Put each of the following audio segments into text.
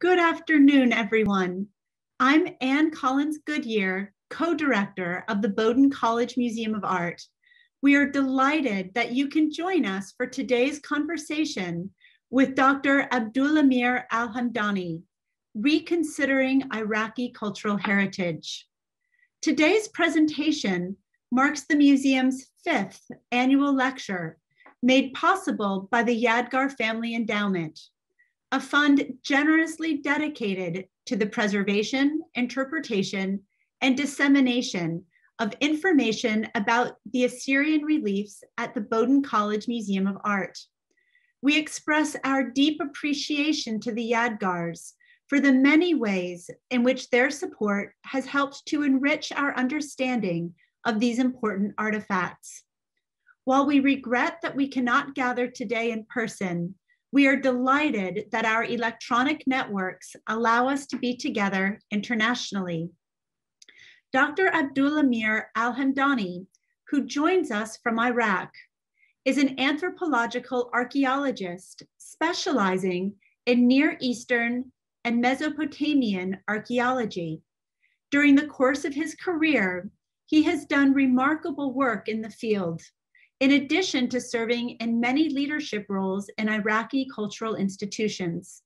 Good afternoon, everyone. I'm Anne Collins Goodyear, co-director of the Bowdoin College Museum of Art. We are delighted that you can join us for today's conversation with Dr. Abdulameer Al-Hamdani, Reconsidering Iraqi Cultural Heritage. Today's presentation marks the museum's fifth annual lecture, made possible by the Yadgar Family Endowment a fund generously dedicated to the preservation, interpretation, and dissemination of information about the Assyrian reliefs at the Bowdoin College Museum of Art. We express our deep appreciation to the Yadgars for the many ways in which their support has helped to enrich our understanding of these important artifacts. While we regret that we cannot gather today in person, we are delighted that our electronic networks allow us to be together internationally. Dr. Abdulameer Al-Hamdani, who joins us from Iraq, is an anthropological archaeologist specializing in Near Eastern and Mesopotamian archaeology. During the course of his career, he has done remarkable work in the field, in addition to serving in many leadership roles in Iraqi cultural institutions.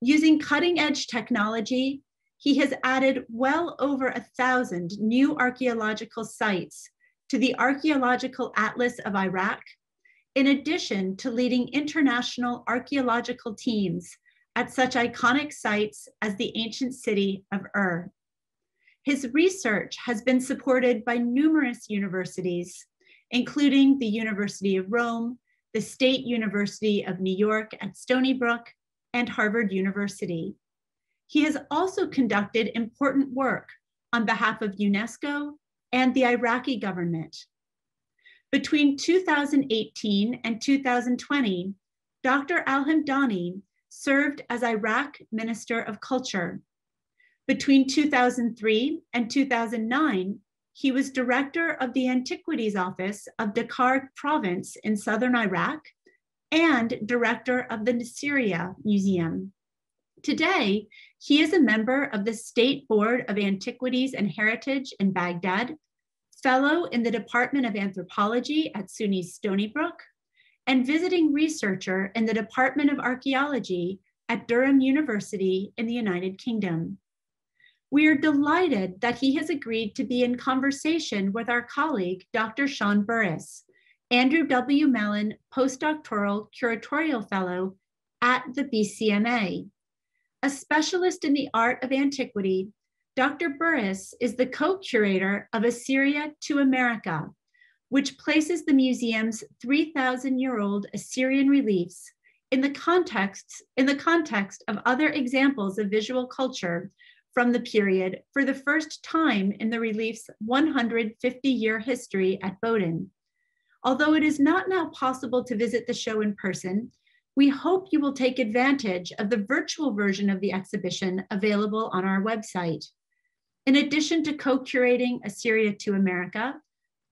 Using cutting edge technology, he has added well over a thousand new archaeological sites to the Archaeological Atlas of Iraq, in addition to leading international archaeological teams at such iconic sites as the ancient city of Ur. His research has been supported by numerous universities, including the University of Rome, the State University of New York at Stony Brook, and Harvard University. He has also conducted important work on behalf of UNESCO and the Iraqi government. Between 2018 and 2020, Dr. Al-Hamdani served as Iraq Minister of Culture. Between 2003 and 2009, he was director of the Antiquities Office of Dhi Qar Province in southern Iraq and director of the Nasiriyah Museum. Today, he is a member of the State Board of Antiquities and Heritage in Baghdad, fellow in the Department of Anthropology at SUNY Stony Brook, and visiting researcher in the Department of Archaeology at Durham University in the United Kingdom. We are delighted that he has agreed to be in conversation with our colleague, Dr. Sean Burrus, Andrew W. Mellon Postdoctoral Curatorial Fellow at the BCMA. A specialist in the art of antiquity, Dr. Burrus is the co-curator of Assyria to America, which places the museum's 3,000-year-old Assyrian reliefs in the context, in the context of other examples of visual culture from the period for the first time in the relief's 150 year history at Bowdoin. Although it is not now possible to visit the show in person, we hope you will take advantage of the virtual version of the exhibition available on our website. In addition to co-curating Assyria to America,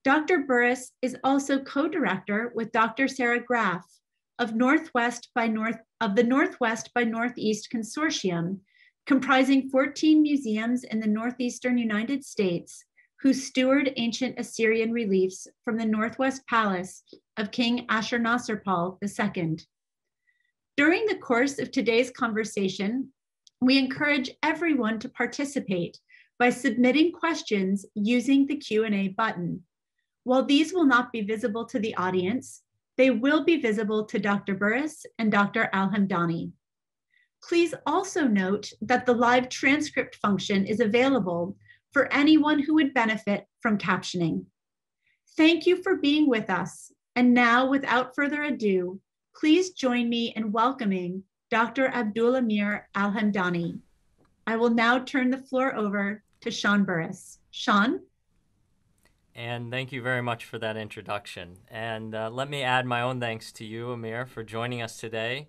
Dr. Burrus is also co-director with Dr. Sarah Graff of Northwest by North of the Northwest by Northeast Consortium, comprising 14 museums in the Northeastern United States who steward ancient Assyrian reliefs from the Northwest Palace of King Ashurnasirpal II. During the course of today's conversation, we encourage everyone to participate by submitting questions using the Q&A button. While these will not be visible to the audience, they will be visible to Dr. Burrus and Dr. Al-Hamdani. Please also note that the live transcript function is available for anyone who would benefit from captioning. Thank you for being with us. And now, without further ado, please join me in welcoming Dr. Abdulameer Al-Hamdani. I will now turn the floor over to Sean Burrus. Sean? And thank you very much for that introduction. And uh, let me add my own thanks to you, Amir, for joining us today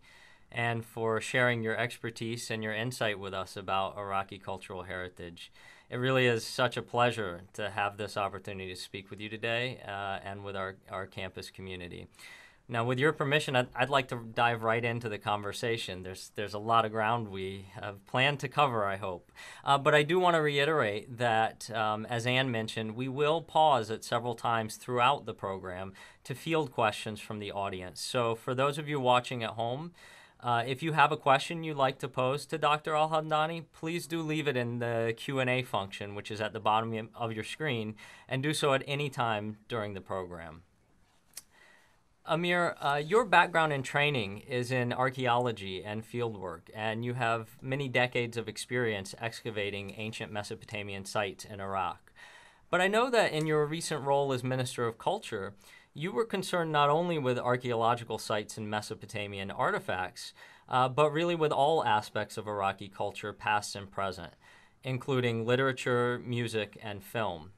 and for sharing your expertise and your insight with us about Iraqi cultural heritage. It really is such a pleasure to have this opportunity to speak with you today uh, and with our, our campus community. Now, with your permission, I'd, I'd, like to dive right into the conversation. There's there's a lot of ground we have planned to cover, I hope. Uh, but I do want to reiterate that, um, as Anne mentioned, we will pause at several times throughout the program to field questions from the audience. So, for those of you watching at home, uh, if you have a question you'd like to pose to Dr. Al-Hamdani, please do leave it in the Q&A function, which is at the bottom of your screen, and do so at any time during the program. Amir, uh, your background and training is in archaeology and fieldwork, and you have many decades of experience excavating ancient Mesopotamian sites in Iraq. But I know that in your recent role as Minister of Culture, you were concerned not only with archaeological sites and Mesopotamian artifacts, uh, but really with all aspects of Iraqi culture, past and present, including literature, music, and film.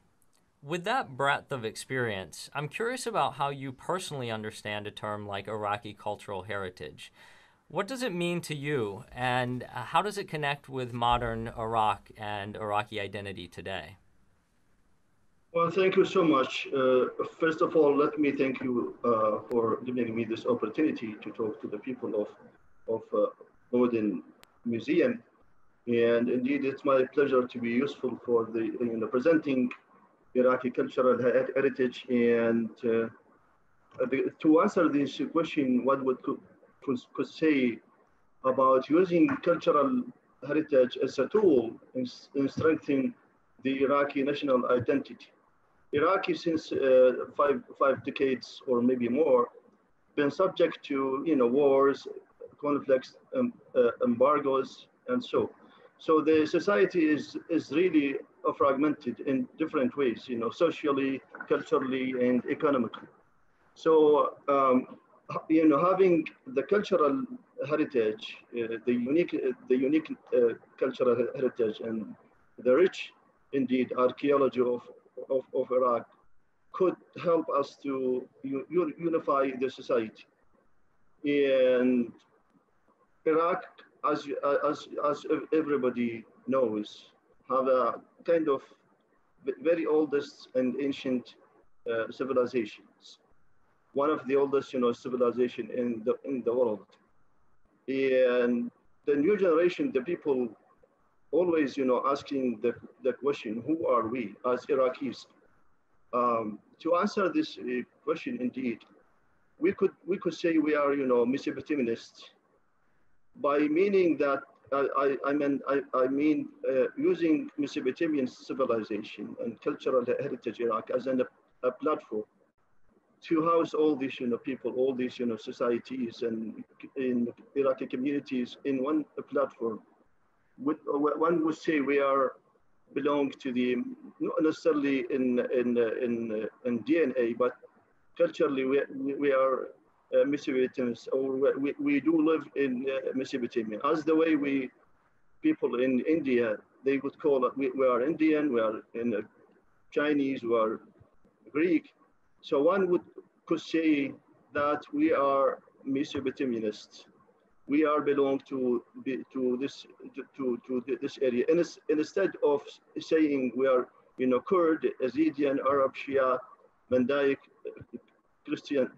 With that breadth of experience, I'm curious about how you personally understand a term like Iraqi cultural heritage. What does it mean to you, and how does it connect with modern Iraq and Iraqi identity today? Well, thank you so much. Uh, first of all, let me thank you uh, for giving me this opportunity to talk to the people of of uh, Museum. And indeed, it's my pleasure to be useful for the you know, presenting Iraqi cultural heritage. And uh, to answer this question, what would could, could say about using cultural heritage as a tool in, in strengthening the Iraqi national identity. Iraqi since uh, five, five decades or maybe more been subject to you know wars, conflicts, um, uh, embargoes, and so. So the society is is really fragmented in different ways, you know, socially, culturally, and economically. So, um, you know, having the cultural heritage, uh, the unique, uh, the unique uh, cultural heritage, and the rich, indeed, archaeology of, of, of Iraq could help us to unify the society. And Iraq, as, as, as everybody knows, have a kind of very oldest and ancient uh, civilizations. One of the oldest, you know, civilization in the in the world. And the new generation, the people always, you know, asking the, the question, who are we as Iraqis? Um, to answer this uh, question, indeed, we could we could say we are, you know, Mesopotamianists by meaning that I, I, mean, I, I mean uh, using Mesopotamian civilization and cultural heritage Iraq as an, a platform to house all these you know, people, all these you know, societies and in Iraqi communities in one platform. With, one would say we are belong to the, not necessarily in, in, in, in DNA, but culturally we, we are uh, Mesopotamians, or we, we do live in uh, Mesopotamia. As the way we, people in India, they would call it, we, we are Indian, we are in uh, Chinese, we are Greek. So one would could say that we are Mesopotamianists. We are belong to to this to to this area. And instead of saying we are you know Kurd, Yazidi, Arab, Shia, Mandaic, Christian,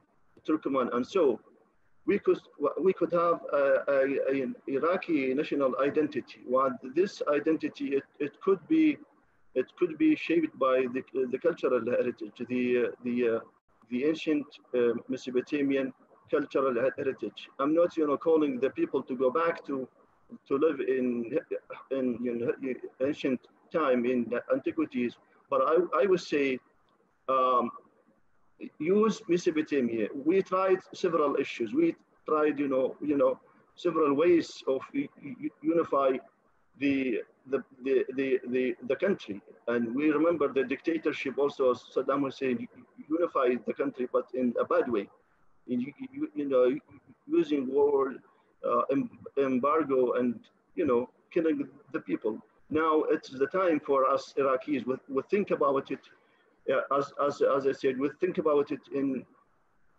Turkmen, and so we could we could have an Iraqi national identity. While this identity, it, it could be it could be shaped by the, the cultural heritage, the the uh, the ancient uh, Mesopotamian cultural heritage. I'm not you know calling the people to go back to to live in in you know, ancient time in antiquities, but I I would say. Um, use Mesopotamia. We tried several issues. We tried, you know, you know, several ways of unify the the, the, the, the, the country. And we remember the dictatorship also, Saddam Hussein unified the country, but in a bad way. In, you, you know, using war, uh, embargo, and, you know, killing the people. Now it's the time for us Iraqis, we, we think about it yeah, as, as, as I said, we think about it in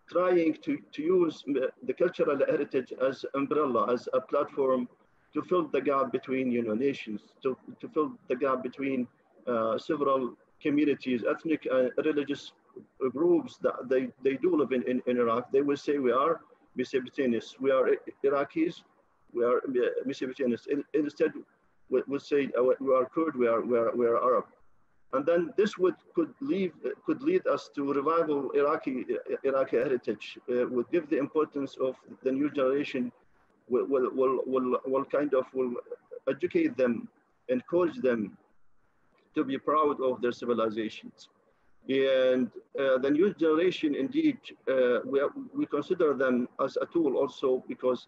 trying to, to use the cultural heritage as umbrella, as a platform to fill the gap between you know, nations, to, to fill the gap between uh, several communities, ethnic and religious groups that they, they do live in, in, in Iraq, they will say we are Mesopotamians, we are Iraqis, we are Mesopotamians. Instead, we will say uh, we are Kurd, we are, we are, we are Arab. And then this would could leave could lead us to revival Iraqi Iraqi heritage. Uh, would give the importance of the new generation. Will will will will, will kind of will educate them, encourage them to be proud of their civilizations. And uh, the new generation, indeed, uh, we, we consider them as a tool also because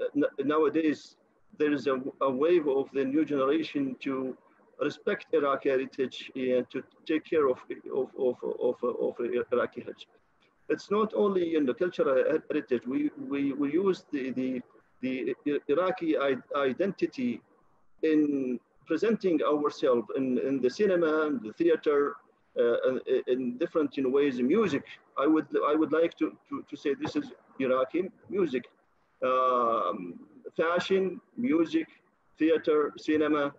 uh, nowadays there is a, a wave of the new generation to respect Iraqi heritage and to take care of, of, of, of, of Iraqi heritage. It's not only in the cultural heritage, we, we, we use the, the, the Iraqi identity in presenting ourselves in, in the cinema, in the theater, in different you know, ways, music. I would, I would like to, to, to say this is Iraqi music. Um, fashion, music, theater, cinema,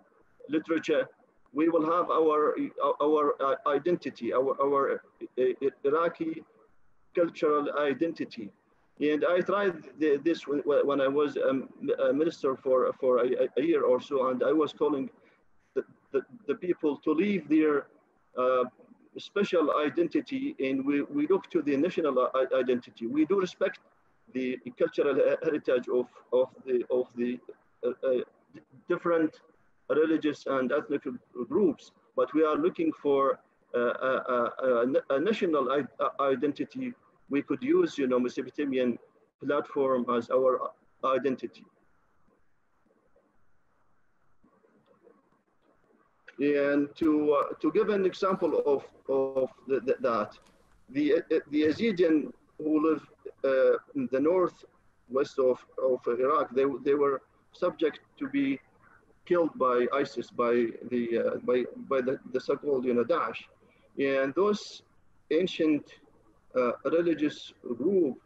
literature, we will have our, our uh, identity, our, our uh, Iraqi cultural identity. And I tried this when I was a minister for, for a, a year or so, and I was calling the, the, the people to leave their uh, special identity and we, we look to the national uh, identity. We do respect the cultural heritage of, of the, of the uh, uh, different religious and ethnic groups, but we are looking for uh, a, a, a, national identity. We could use, you know, Mesopotamian platform as our identity. And to, uh, to give an example of, of the, the, that, the, the Yazidin who live uh, in the northwest of, of Iraq, they, they were subject to be killed by ISIS, by the uh, by by the, the so-called you know Daesh, and those ancient uh, religious group,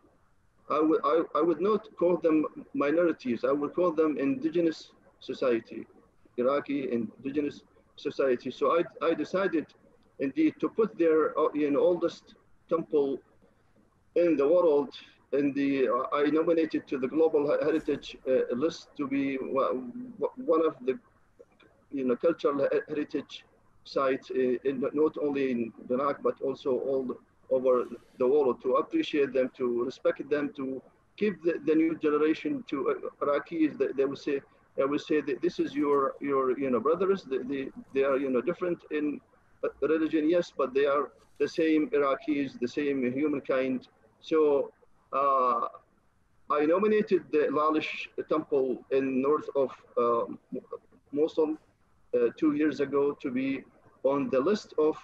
I would I, I would not call them minorities. I would call them indigenous society, Iraqi indigenous society. So I I decided, indeed, to put their uh, you know oldest temple in the world in the uh, I nominated to the Global Heritage uh, list to be one of the you know cultural heritage sites in, in not only in Iraq but also all over the world to appreciate them, to respect them, to give the, the new generation to uh, Iraqis. They, they will say, I will say that this is your your you know brothers. They, they, they are you know different in religion, yes, but they are the same Iraqis, the same humankind. So uh, I nominated the Lalish temple in north of uh, Mosul uh, two years ago to be on the list of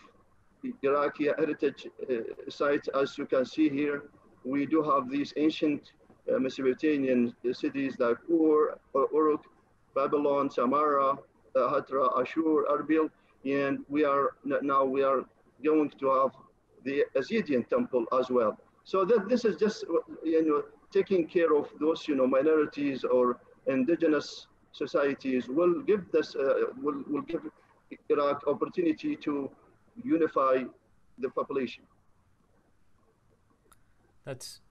Iraqi heritage uh, sites. As you can see here, we do have these ancient uh, Mesopotamian cities like Ur, Uruk, Babylon, Samarra, Hatra, Ashur, Erbil, and we are now we are going to have the Yazdian temple as well. So that this is just you know taking care of those you know minorities or indigenous societies will give this uh, will will give Iraq opportunity to unify the population. That's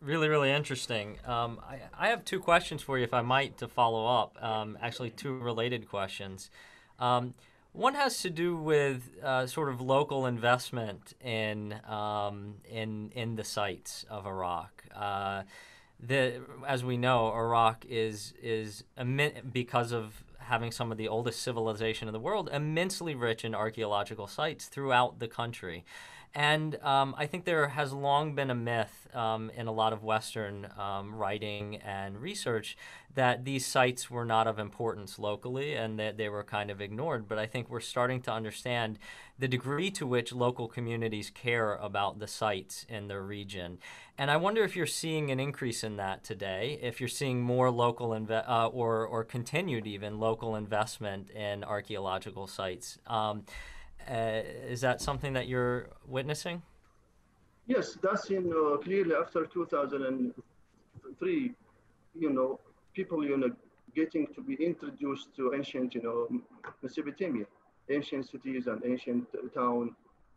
really really interesting. Um, I I have two questions for you, if I might, to follow up. Um, actually, two related questions. Um, one has to do with uh, sort of local investment in um, in in the sites of Iraq. Uh, the, as we know, Iraq is is because of having some of the oldest civilization in the world, immensely rich in archaeological sites throughout the country. And um, I think there has long been a myth um, in a lot of Western um, writing and research that these sites were not of importance locally and that they were kind of ignored. But I think we're starting to understand the degree to which local communities care about the sites in their region. And I wonder if you're seeing an increase in that today, if you're seeing more local inve- uh, or, or continued even local investment in archaeological sites. Uh, is that something that you're witnessing? Yes, that's in clearly after 2003. You know, people you know getting to be introduced to ancient you know Mesopotamia, ancient cities and ancient town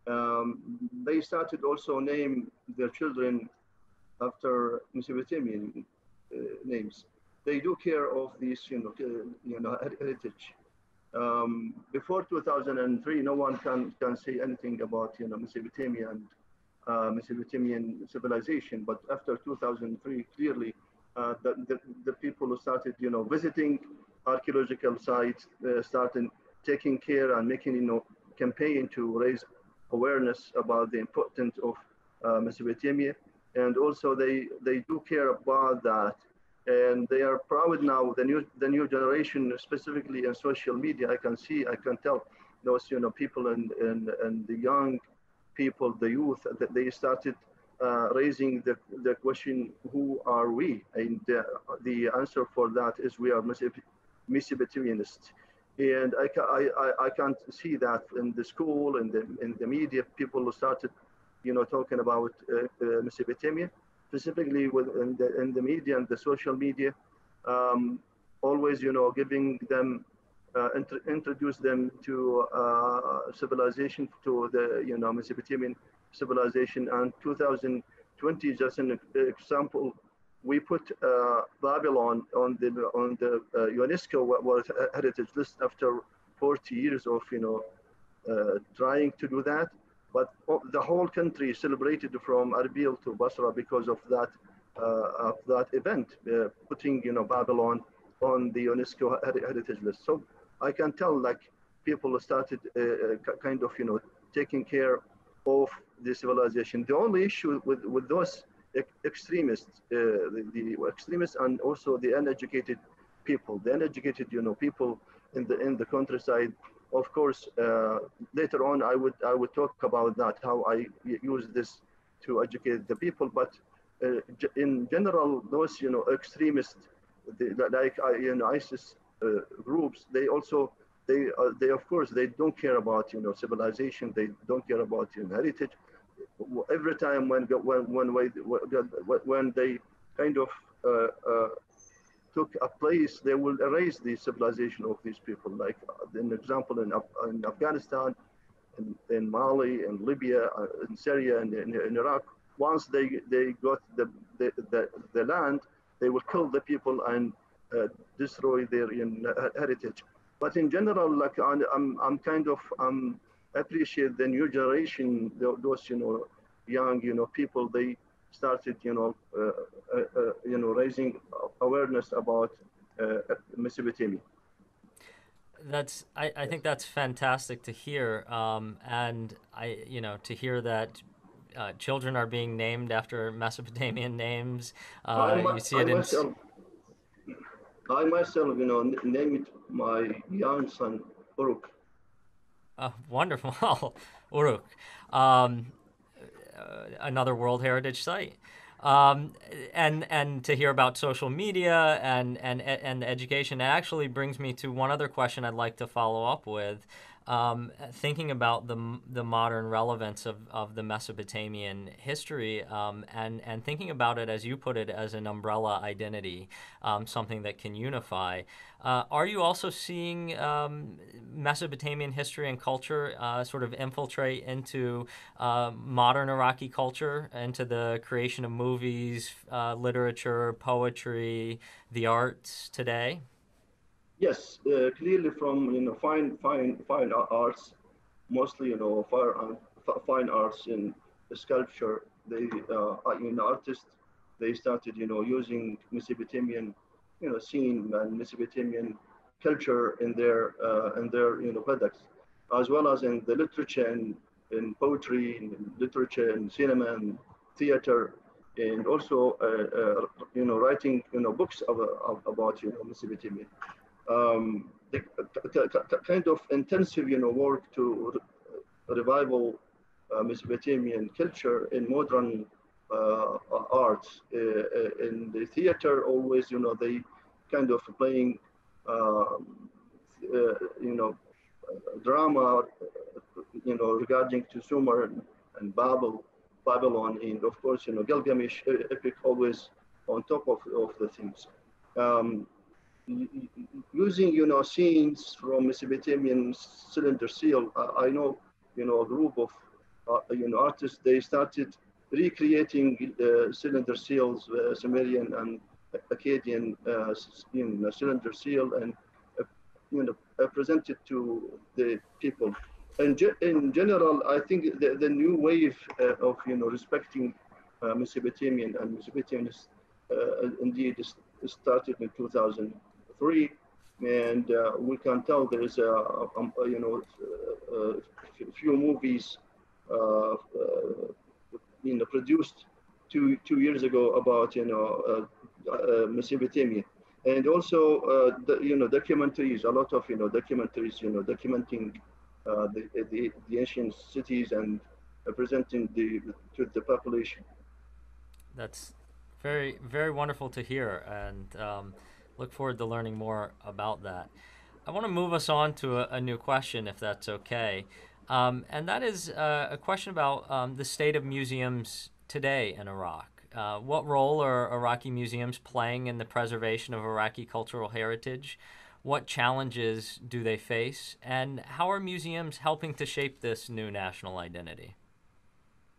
Um, they started also name their children after Mesopotamian uh, names. They do care of this you know, uh, you know, heritage. Um, before 2003, no one can can say anything about you know Mesopotamia and uh, Mesopotamian civilization. But after 2003, clearly, uh, the, the, the people who started you know visiting archaeological sites, uh, started taking care and making you know campaign to raise awareness about the importance of uh, Mesopotamia, and also they they do care about that and they are proud now. The new the new generation, specifically in social media, I can see, I can tell those you know people and and and the young people, the youth, that they started uh, raising the the question, who are we? And uh, the answer for that is we are Mesopotamianists. And I, I, I can't see that in the school and the, in the media, people started, you know, talking about uh, uh Mesopotamia specifically with in the, in the media and the social media, um, always, you know, giving them, uh, int introduce them to uh, civilization, to the, you know, Mesopotamian civilization. And 2020, just an example, we put uh, Babylon on the on the uh, UNESCO World Heritage List after 40 years of, you know, uh, trying to do that but the whole country celebrated from Erbil to Basra because of that uh, of that event, uh, putting you know Babylon on the UNESCO heritage list. So I can tell like people started uh, uh kind of you know taking care of the civilization. The only issue with with those extremists, uh, the, the extremists and also the uneducated people, the uneducated you know people in the in the countryside of course, uh, later on, I would I would talk about that how I use this to educate the people. But uh, in general, those you know extremists, like you know ISIS uh, groups, they also they uh, they of course they don't care about you know civilization. They don't care about you know, heritage. Every time when when when when they kind of uh, uh, took a place, they will erase the civilization of these people. Like uh, an example in, Af in Afghanistan, in, in, Mali, in Libya, uh, in Syria, and in, in, Iraq. Once they, they got the, the, the, the land, they will kill the people and uh, destroy their in, uh, heritage. But in general, like I'm, I'm kind of um, appreciate the new generation, those you know, young you know people. They started, you know, uh, uh, uh, you know, raising awareness about Mesopotamia. That's I, I think that's fantastic to hear, um, and I you know to hear that uh, children are being named after Mesopotamian names. Uh, you see it I in. Myself, I myself, you know, named my young son Uruk. Oh, wonderful, Uruk. Um, another World Heritage Site. Um, and and to hear about social media and and and education actually brings me to one other question I'd like to follow up with um, thinking about the, the modern relevance of, of the Mesopotamian history um, and, and thinking about it, as you put it, as an umbrella identity, um, something that can unify. Uh, are you also seeing um, Mesopotamian history and culture uh, sort of infiltrate into uh, modern Iraqi culture, into the creation of movies, uh, literature, poetry, the arts today? Yes, uh, clearly from you know fine fine fine arts, mostly you know fine fine arts in sculpture. They uh, you know artists they started you know using Mesopotamian you know scene and Mesopotamian culture in their uh, in their you know products, as well as in the literature and in poetry, in literature and cinema and theater, and also uh, uh, you know writing you know books of, of, about you know Mesopotamia um, the, kind of intensive, you know, work to re revival uh, Mesopotamian culture in modern uh, arts. Uh, uh, in the theater, always, you know, they kind of playing, um, uh, you know, drama, you know, regarding to Sumer and, and Babel, Babylon, and of course, you know, Gilgamesh epic always on top of, of the things. Um, using, you know, scenes from Mesopotamian cylinder seal, I, I know, you know, a group of uh, you know, artists, they started recreating uh, cylinder seals, uh, Sumerian and Akkadian uh, cylinder seal, and uh, you know, uh, presented to the people. And ge in general, I think the, the new wave of you know respecting Mesopotamian and Mesopotamians indeed started in 2003 and uh, we can tell there is a, you know a few movies uh, uh, you know produced two two years ago about you know uh, Mesopotamia and also the, you know documentaries a lot of you know documentaries you know documenting the, the, the ancient cities and presenting the to the population. That's very very wonderful to hear and um, look forward to learning more about that. I want to move us on to a, a new question, if that's okay. Um, and that is uh, a question about um, the state of museums today in Iraq. Uh, what role are Iraqi museums playing in the preservation of Iraqi cultural heritage? What challenges do they face? And how are museums helping to shape this new national identity?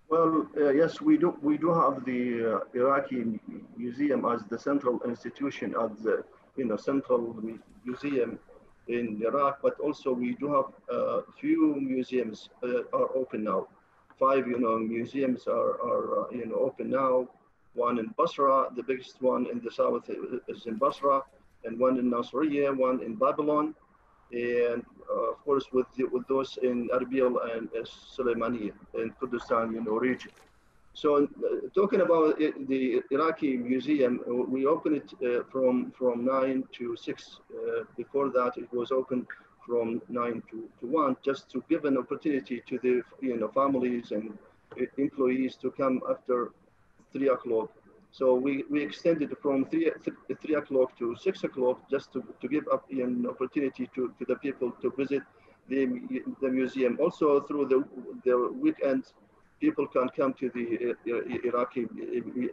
Well, uh, yes, we do. We do have the uh, Iraqi Museum as the central institution, as the you know central museum in Iraq. But also, we do have a few museums uh, are open now. Five, you know, museums are are uh, you know open now. One in Basra, the biggest one in the south is in Basra, and one in Nasiriyah, one in Babylon, and uh, of course with the, with those in Erbil and uh, Suleimani in Kurdistan, you know, region. So uh, talking about it, the Iraqi museum, we opened it uh, from from nine to six. Uh, before that, it was open from nine to, to one, just to give an opportunity to the you know families and employees to come after three o'clock so we, we extended from three, th three o'clock to six o'clock just to, to give up an opportunity to, to the people to visit the, the museum. Also through the, the weekend, people can come to the uh, Iraqi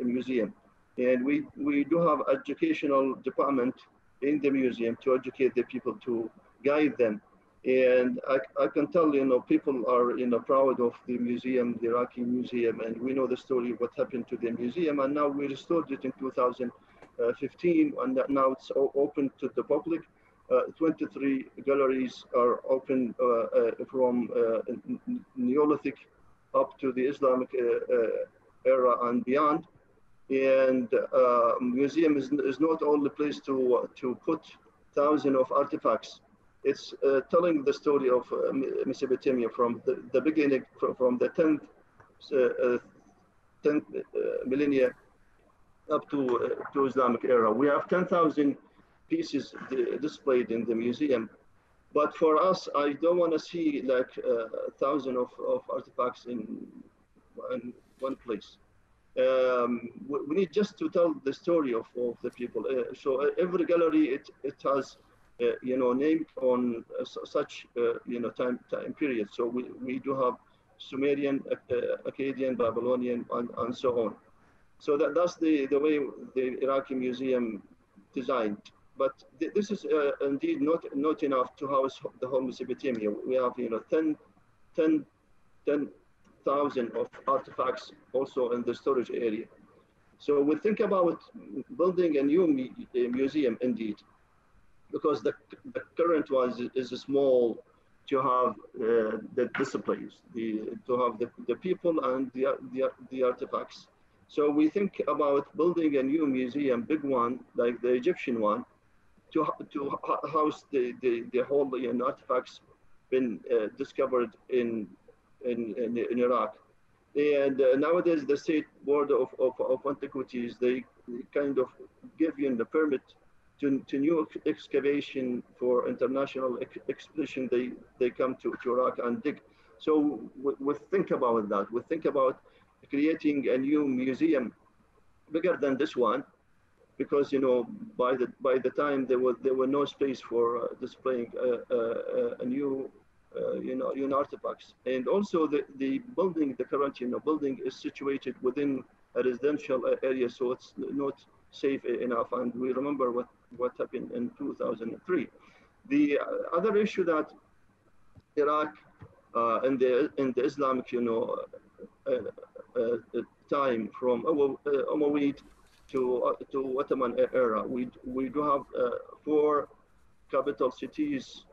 museum. And we, we do have educational department in the museum to educate the people to guide them and I, I can tell, you know, people are, you know, proud of the museum, the Iraqi museum, and we know the story, what happened to the museum. And now we restored it in 2015, and now it's open to the public. Uh, 23 galleries are open uh, uh, from uh, Neolithic up to the Islamic uh, uh, era and beyond. And museum is, is not only place to, to put thousands of artifacts it's uh, telling the story of uh, Mesopotamia from the, the beginning, from, the 10th, 10th uh, millennia up to, to Islamic era. We have 10,000 pieces displayed in the museum. But for us, I don't want to see like a thousand of, of artifacts in, in one place. Um, we, need just to tell the story of, of the people. Uh, so every gallery, it, it has uh, you know, named on uh, such, uh, you know, time, time period. So we, we do have Sumerian, Akkadian, Babylonian, and, and so on. So that, that's the, the way the Iraqi museum designed. But th this is uh, indeed not, not enough to house the whole Mesopotamia. We have, you know, 10, 10, 10,000 of artifacts also in the storage area. So we think about building a new museum indeed because the, the current one is, is small to have uh, the disciplines, the, to have the, the people and the, the, the artifacts. So we think about building a new museum, big one, like the Egyptian one, to, to house the, the, the you know, artifacts been uh, discovered in, in, in, in, Iraq. And uh, nowadays, the State Board of, of, of Antiquities, they kind of give you the permit to, to new excavation for international ex expedition, they, they come to, to Iraq and dig. So we, we think about that. We think about creating a new museum bigger than this one, because you know by the by the time there was there were no space for uh, displaying a, a, a new uh, you know new artifacts, and also the the building the current you know building is situated within a residential area, so it's not safe enough. And we remember what what happened in 2003. The other issue that Iraq uh, in the in the Islamic, you know, uh, uh, time from Umayyad to to Ottoman era. We we do have four capital cities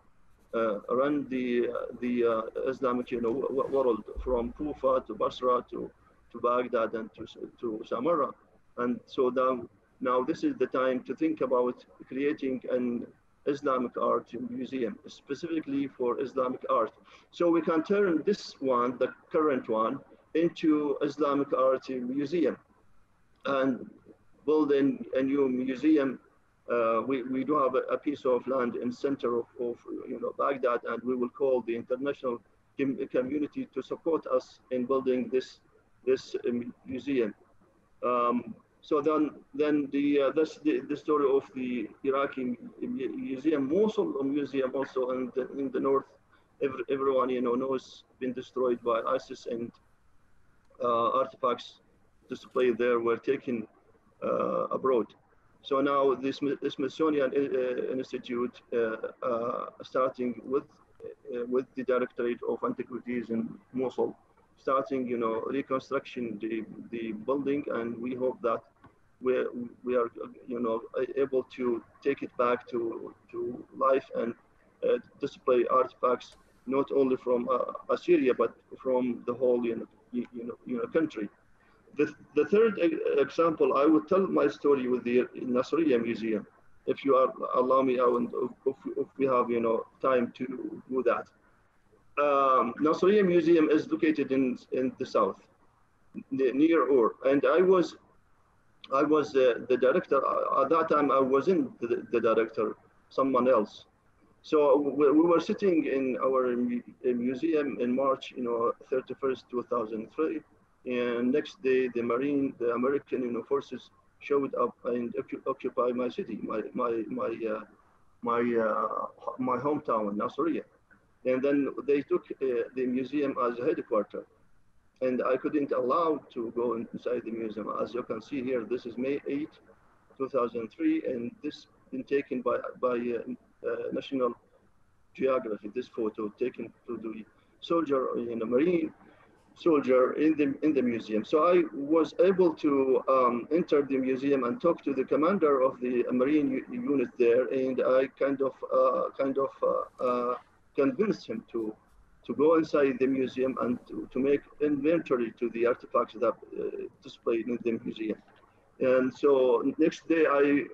uh, around the the uh, Islamic you know world from Kufa to Basra to to Baghdad and to to Samarra, and so now now this is the time to think about creating an Islamic art museum specifically for Islamic art. So we can turn this one, the current one, into Islamic art museum and building a new museum uh, we, we do have a, a, piece of land in center of, of you know Baghdad, and we will call the international community to support us in building this this um, museum. Um, so then, then the uh, that's the, the story of the Iraqi museum, Mosul museum, also in the, in the north. Every, everyone you know knows been destroyed by ISIS, and uh, artifacts displayed there were taken uh, abroad. So now this Smithsonian uh, Institute, uh, uh, starting with with the Directorate of Antiquities in Mosul, starting you know reconstruction the the building, and we hope that we we are you know able to take it back to to life and uh, display artifacts not only from uh, Assyria but from the whole you know you know, you know country. The, the third example, I would tell my story with the Nasriya Museum. If you are, allow me, if, if we have, you know, time to do that. Um, Nasriya Museum is located in, in the south, near Ur. And I was, I was uh, the director, uh, at that time I wasn't the, the director, someone else. So we, we, were sitting in our museum in March, you know, 31st, 2003 and next day, the Marine, the American you know, forces showed up and occupy my city, my my my uh, my uh, my hometown, Nasiriyah. And then they took uh, the museum as a headquarters. And I couldn't allow to go inside the museum. As you can see here, this is May 8, 2003, and this been taken by by uh, uh, National Geography. This photo taken to the soldier in the Marine soldier in the in the museum. So I was able to um, enter the museum and talk to the commander of the marine unit there, and I kind of uh, kind of uh, uh, convinced him to to go inside the museum and to, to make inventory to the artifacts that uh, displayed in the museum. And so next day I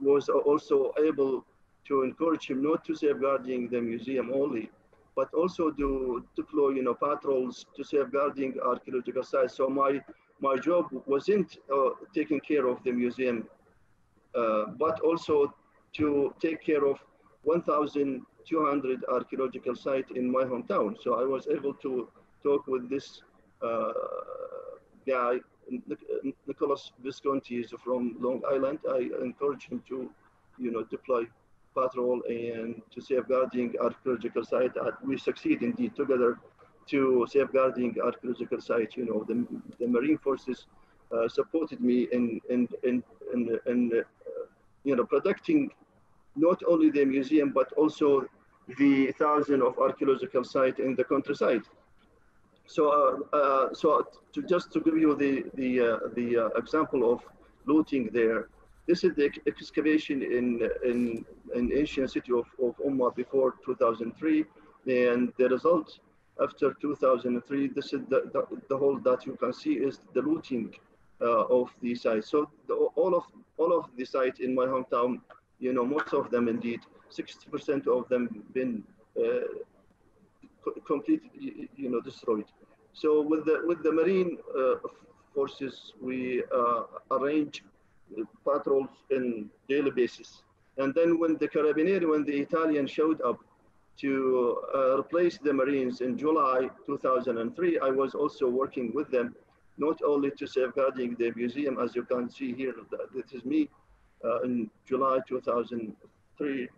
was also able to encourage him not to safeguarding the museum only, but also to deploy, you know, patrols to safeguarding archaeological sites. So my my job wasn't uh, taking care of the museum, uh, but also to take care of 1,200 archaeological sites in my hometown. So I was able to talk with this uh, guy, Nicholas Visconti, is from Long Island. I encouraged him to, you know, deploy patrol and to safeguarding archaeological site. We succeed indeed together to safeguarding archaeological site. You know, the, the Marine Forces uh, supported me in, in, in, in, in uh, you know, protecting not only the museum, but also the thousand of archaeological site in the countryside. So, uh, uh, so to just to give you the the uh, the uh, example of looting there, this is the excavation in, in, in ancient city of, of Umma before 2003. And the result after 2003, this is the, the, the whole that you can see is the looting uh, of the site. So the, all of all of the sites in my hometown, you know, most of them indeed, 60% of them been uh, completely, you know, destroyed. So with the with the marine uh, forces, we uh, arrange patrols in daily basis. And then when the Carabinieri, when the Italian showed up to uh, replace the Marines in July 2003, I was also working with them, not only to safeguarding the museum, as you can see here, this is me uh, in July 2003,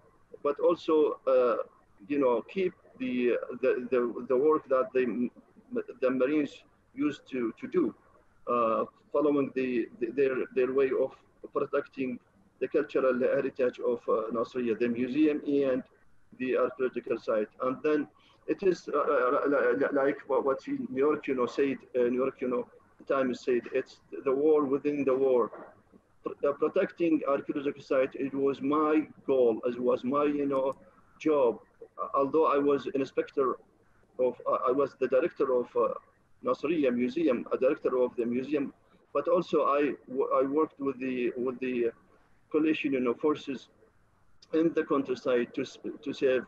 but also, uh, you know, keep the, the, the, the work that the, the Marines used to, to do. Uh, following the, the, their, their way of protecting the cultural heritage of uh, Nasriya, the museum and the archaeological site. And then it is uh, uh like what, New York, you know, said, New York, you know, Times said, it's the war within the war. Protecting archaeological site, it was my goal, as was my, you know, job. Although I was an inspector of, I was the director of Nasriya Museum, a director of the museum, but also I, I worked with the, with the coalition, you know, forces in the countryside to, to save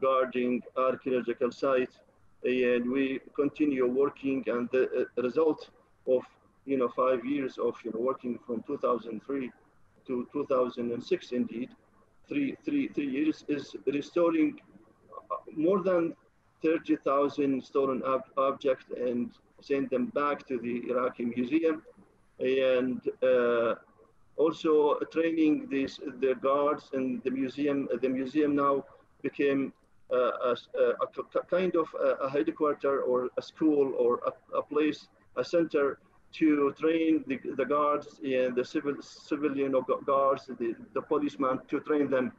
guarding archaeological sites. And we continue working and the uh, result of, you know, five years of you know, working from 2003 to 2006 indeed, three, three, three years is restoring uh, more than 30,000 stolen ob objects and send them back to the Iraqi museum. And uh, also training these the guards in the museum. The museum now became uh, a, a, a, kind of a, headquarter or a school or a, place, a center to train the, the guards and the civil civilian guards, the, the policemen to train them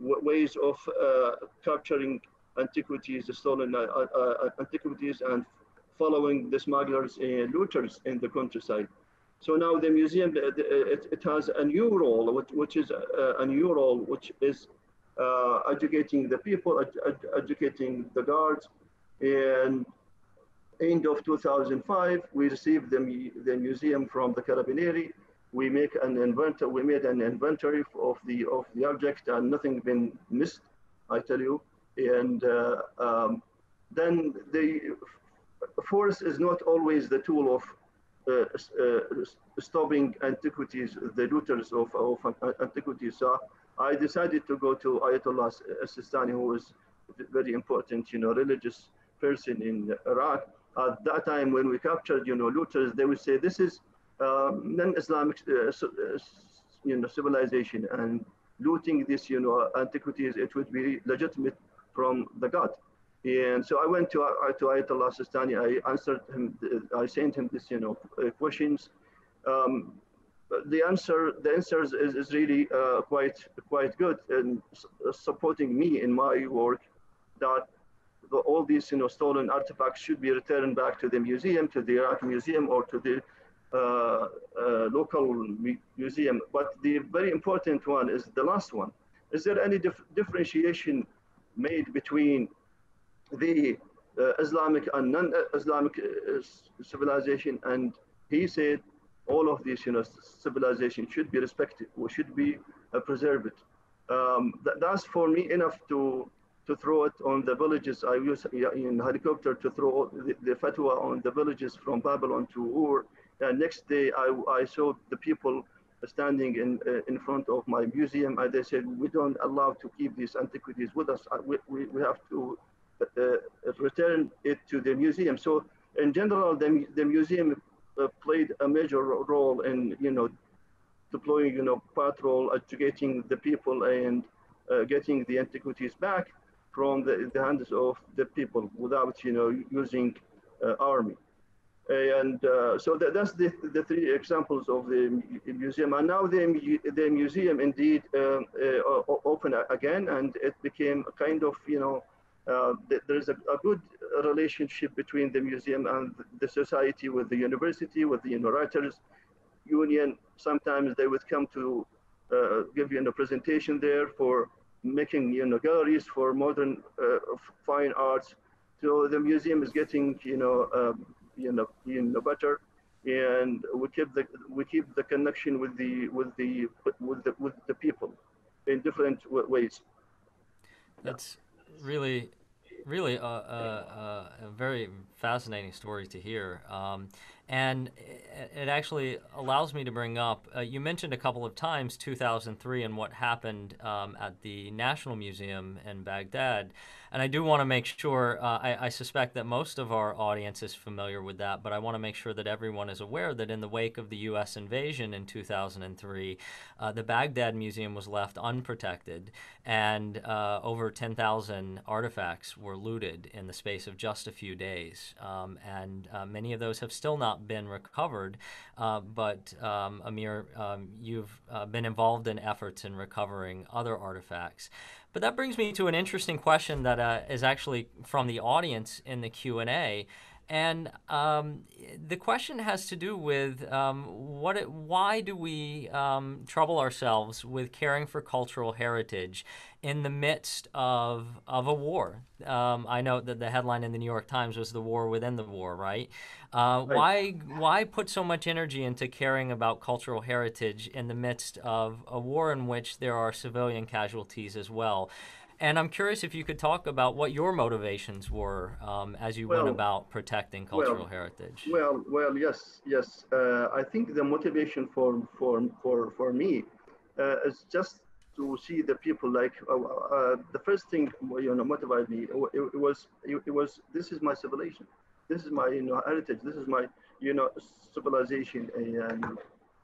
ways of uh, capturing antiquities, stolen uh, uh, uh, antiquities, and following the smugglers and looters in the countryside. So now the museum, it, it has a new role, which, which is a, a new role, which is uh, educating the people, ed, ed, educating the guards. And end of 2005, we received the, the museum from the Carabinieri. We make an inventory, we made an inventory of the of the object and nothing been missed, I tell you. And uh, um, then the force is not always the tool of uh, uh, stopping antiquities, the looters of, of antiquities. So I decided to go to Ayatollah Sistani, who was very important, you know, religious person in Iraq. At that time, when we captured, you know, looters, they would say this is um, non-Islamic, uh, you know, civilization, and looting this, you know, antiquities, it would be legitimate from the God. And so I went to, uh, to Ayatollah Sistani. I answered him, I sent him this, you know, uh, questions. Um, the answer, the answers is, is really uh, quite, quite good and supporting me in my work that the, all these, you know, stolen artifacts should be returned back to the museum, to the Iraq museum or to the uh, uh, local museum. But the very important one is the last one. Is there any dif differentiation made between the uh, Islamic and non-Islamic uh, civilization, and he said all of these, you know, civilization should be respected, or should be uh, preserved. Um, that, that's for me enough to to throw it on the villages. I use in helicopter to throw the, the fatwa on the villages from Babylon to Ur. And next day, I, I saw the people standing in uh, in front of my museum, and they said, "We don't allow to keep these antiquities with us. We, we, we have to uh, return it to the museum. So in general, the, the museum uh, played a major role in, you know, deploying, you know, patrol, educating the people and uh, getting the antiquities back from the, the, hands of the people without, you know, using uh, army. And uh, so that, that's the, the three examples of the museum. And now the, the museum indeed um, uh, opened again and it became a kind of, you know, uh, there's a, a, good relationship between the museum and the society with the university, with the you know, writers union. Sometimes they would come to uh, give you a presentation there for making you know galleries for modern uh, fine arts. So the museum is getting you know um, you know better, and we keep the we keep the connection with the with the with the with the people in different ways. That's really really a, a, a, very fascinating story to hear. Um, and it, actually allows me to bring up uh, you mentioned a couple of times 2003 and what happened um, at the National Museum in Baghdad. And I do want to make sure, uh, I, I, suspect that most of our audience is familiar with that, but I want to make sure that everyone is aware that in the wake of the U.S. invasion in 2003, uh, the Baghdad Museum was left unprotected, and uh, over 10,000 artifacts were looted in the space of just a few days. Um, and uh, many of those have still not been recovered. Uh, but um, Amir, um, you've uh, been involved in efforts in recovering other artifacts. But that brings me to an interesting question that uh, is actually from the audience in the Q and um, the question has to do with um, what it, why do we um, trouble ourselves with caring for cultural heritage in the midst of, of a war? Um, I know that the headline in the New York Times was the war within the war, right? Uh, right? Why, why put so much energy into caring about cultural heritage in the midst of a war in which there are civilian casualties as well? And I'm curious if you could talk about what your motivations were um, as you well, went about protecting cultural well, heritage. Well, well, yes, yes. Uh, I think the motivation for for for for me uh, is just to see the people like uh, uh the first thing you know motivated me. It, it was it, it, was this is my civilization, this is my you know heritage, this is my you know civilization, and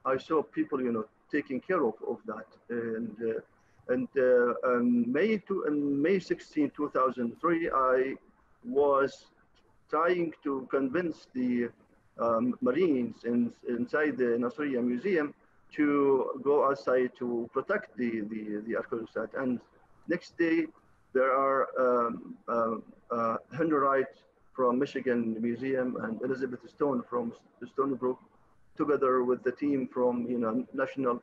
I saw people you know taking care of of that and uh, and uh, um, May, um, May 16, 2003, I was trying to convince the um, Marines in, inside the Nasriya Museum to go outside to protect the, the, the site. And next day, there are um, uh, uh, Henry Wright from Michigan Museum and Elizabeth Stone from Stony Brook, together with the team from you know National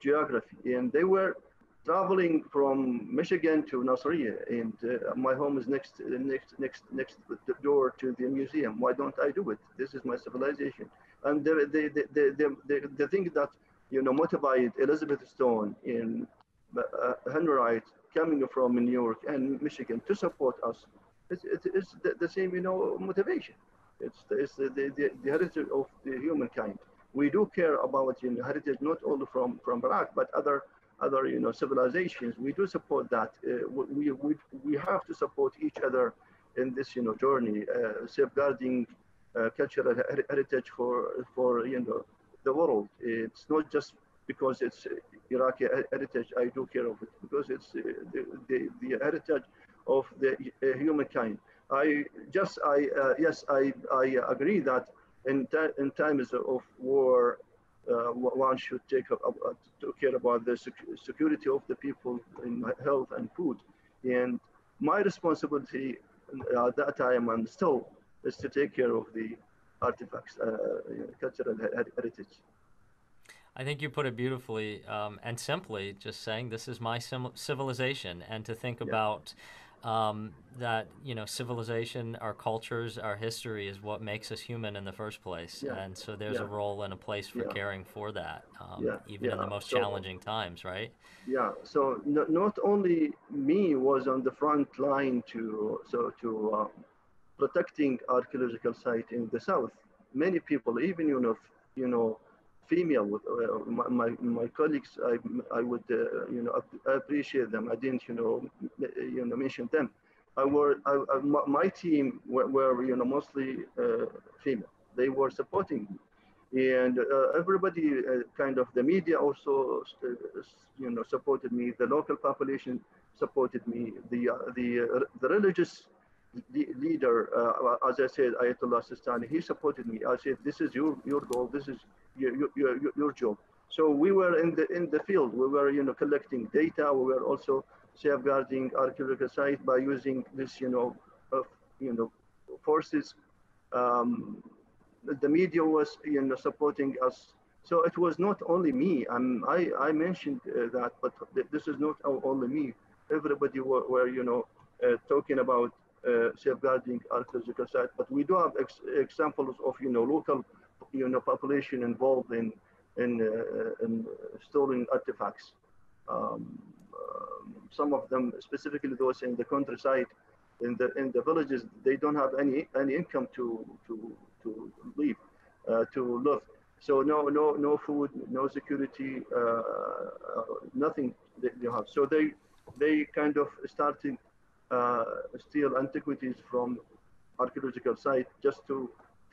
Geography, and they were traveling from Michigan to Nasiriyah, and uh, my home is next, next, next, next door to the museum. Why don't I do it? This is my civilization. And the, the, the, the, the, the thing that, you know, motivated Elizabeth Stone in uh, Henry Wright coming from New York and Michigan to support us, it's, it's the, the same, you know, motivation. It's, it's the, the, the heritage of the humankind. We do care about you know, heritage not only from, from Iraq, but other other you know civilizations we do support that. Uh, we, we we have to support each other in this you know journey uh, safeguarding uh, cultural heritage for for you know the world. It's not just because it's iraqi heritage i do care of it because it's uh, the, the, the heritage of the uh, humankind. I just i uh, yes i i agree that in, in times of war one should take uh, care about the sec security of the people in health and food. And my responsibility uh, at that time and still is to take care of the artifacts, uh, cultural heritage. I think you put it beautifully um, and simply, just saying this is my civilization, and to think yeah. about um, that you know civilization, our cultures, our history is what makes us human in the first place, yeah. and so there's yeah. a role and a place for yeah. caring for that, um, even in the most so, challenging times, right? Yeah. So n- not only me was on the front line to so to uh, protecting archaeological site in the south. Many people, even you know, you know, female with uh, my, my, colleagues i i would uh, you know appreciate them. I didn't you know you know mention them. I were I, I, my team were, were, you know mostly uh, female. They were supporting me. And uh, everybody uh, kind of the media also uh, you know supported me. The local population supported me. The the the religious leader, uh, as I said, Ayatollah Sistani, he supported me. I said, this is your, your goal, this is your, your, your, job. So we were in the in the field. We were you know collecting data. We were also safeguarding archaeological site by using this you know of you know forces. Um, the media was you know supporting us. So it was not only me. I I mentioned uh, that, but th this is not only me. Everybody were, were you know uh, talking about uh, safeguarding archaeological site. But we do have ex examples of you know local you know population involved in in, uh, in storing artifacts. Um, um, some of them, specifically those in the countryside, in the in the villages, they don't have any any income to to to live, uh, to live. So no no no food, no security, uh, uh, nothing they, have. So they they kind of started uh, steal antiquities from archaeological site just to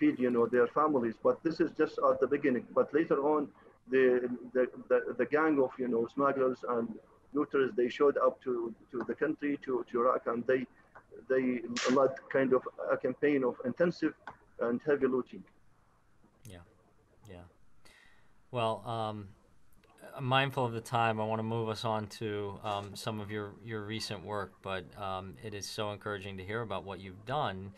you know their families. But this is just at the beginning. But later on the the, the, the gang of you know smugglers and looters they showed up to to the country to, to Iraq and they they led kind of a campaign of intensive and heavy looting. Yeah, yeah. Well, um, mindful of the time, I want to move us on to um, some of your, your recent work, but um, it is so encouraging to hear about what you've done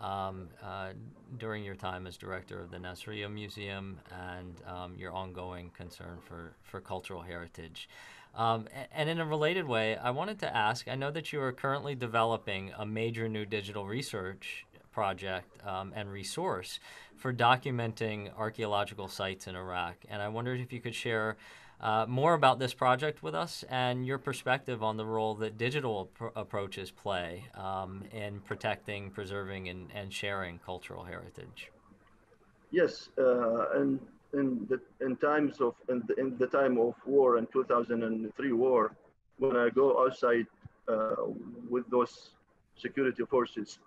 um, uh, during your time as director of the Nasriya Museum and um, your ongoing concern for, for cultural heritage. Um, and in a related way, I wanted to ask I know that you are currently developing a major new digital research project um, and resource for documenting archaeological sites in Iraq. And I wondered if you could share uh, more about this project with us and your perspective on the role that digital approaches play um, in protecting, preserving, and, and sharing cultural heritage. Yes, uh, and in the in times of in the, in the time of war in 2003 war, when I go outside uh, with those security forces,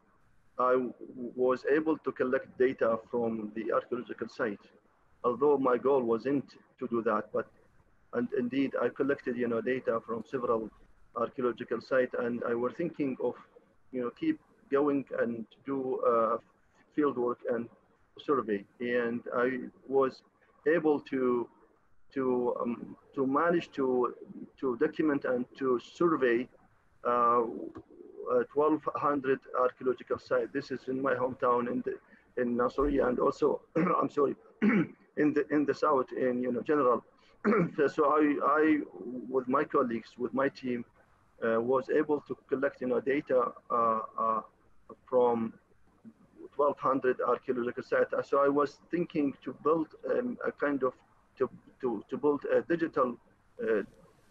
I was able to collect data from the archaeological site. Although my goal wasn't to do that, but and indeed, I collected, you know, data from several archaeological sites, and I were thinking of, you know, keep going and do uh, field work and survey. And I was able to to um, to manage to to document and to survey uh, 1,200 archaeological sites. This is in my hometown in the in Nasiriyah, and also I'm sorry, in the in the south in you know general so I, I, with my colleagues, with my team, uh, was able to collect you know, data uh, uh, from 1,200 archaeological sites. So I was thinking to build um, a kind of, to, to, to build a digital uh,